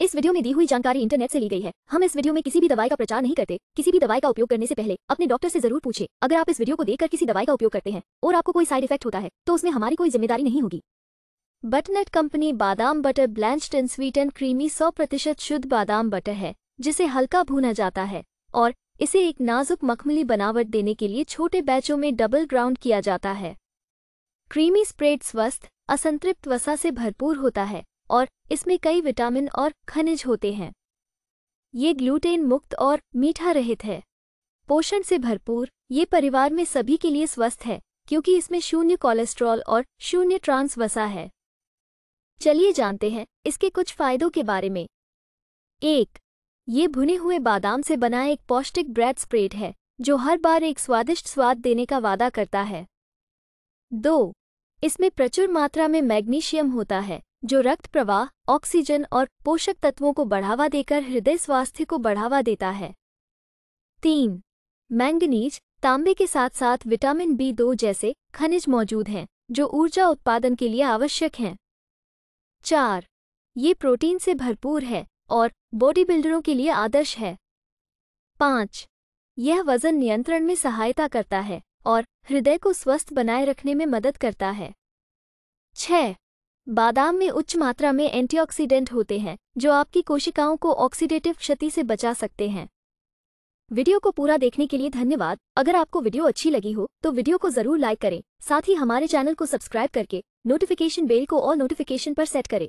इस वीडियो में दी हुई जानकारी इंटरनेट से ली गई है। हम इस वीडियो में किसी भी दवाई का प्रचार नहीं करते। किसी भी दवाई का उपयोग करने से पहले अपने डॉक्टर से ज़रूर पूछे। अगर आप इस वीडियो को देखकर किसी दवाई का उपयोग करते हैं और आपको कोई साइड इफ़ेक्ट होता है तो उसमें हमारी कोई ज़िम्मेदारी नहीं होगी। बटनेट कंपनी बादाम butter blanched and sweet and creamy सौ प्रतिशत शुद्ध बादाम बटर है, जिसे हल्का भूना जाता है और इसे एक नाजुक मखमली बनावट देने के लिए छोटे बैचों में डबल ग्राउंड किया जाता है। क्रीमी स्प्रेड स्वस्थ, असंतृप्त वसा से भरपूर होता है। और इसमें कई विटामिन और खनिज होते हैं। ये ग्लूटेन मुक्त और मीठा रहित है। पोषण से भरपूर, ये परिवार में सभी के लिए स्वस्थ है, क्योंकि इसमें शून्य कोलेस्ट्रॉल और शून्य ट्रांस वसा है। चलिए जानते हैं इसके कुछ फायदों के बारे में। एक, ये भुने हुए बादाम से बना एक पौष्टिक ब्रेड स्प्रेड है, जो हर बार एक स्वादिष्ट स्वाद देने का वादा करता है। दो, इसमें प्रचुर मात्रा में मैग्नीशियम होता है। जो रक्त प्रवाह, ऑक्सीजन और पोषक तत्वों को बढ़ावा देकर हृदय स्वास्थ्य को बढ़ावा देता है। तीन, मैंगनीज, तांबे के साथ साथ विटामिन बी दो जैसे खनिज मौजूद हैं, जो ऊर्जा उत्पादन के लिए आवश्यक हैं। चार, ये प्रोटीन से भरपूर है और बॉडी बिल्डरों के लिए आदर्श है। पाँच, यह वज़न नियंत्रण में सहायता करता है और हृदय को स्वस्थ बनाए रखने में मदद करता है। छह बादाम में उच्च मात्रा में एंटीऑक्सीडेंट होते हैं, जो आपकी कोशिकाओं को ऑक्सीडेटिव क्षति से बचा सकते हैं। वीडियो को पूरा देखने के लिए धन्यवाद। अगर आपको वीडियो अच्छी लगी हो तो वीडियो को ज़रूर लाइक करें। साथ ही हमारे चैनल को सब्सक्राइब करके, नोटिफिकेशन बेल को ऑल नोटिफिकेशन पर सेट करें।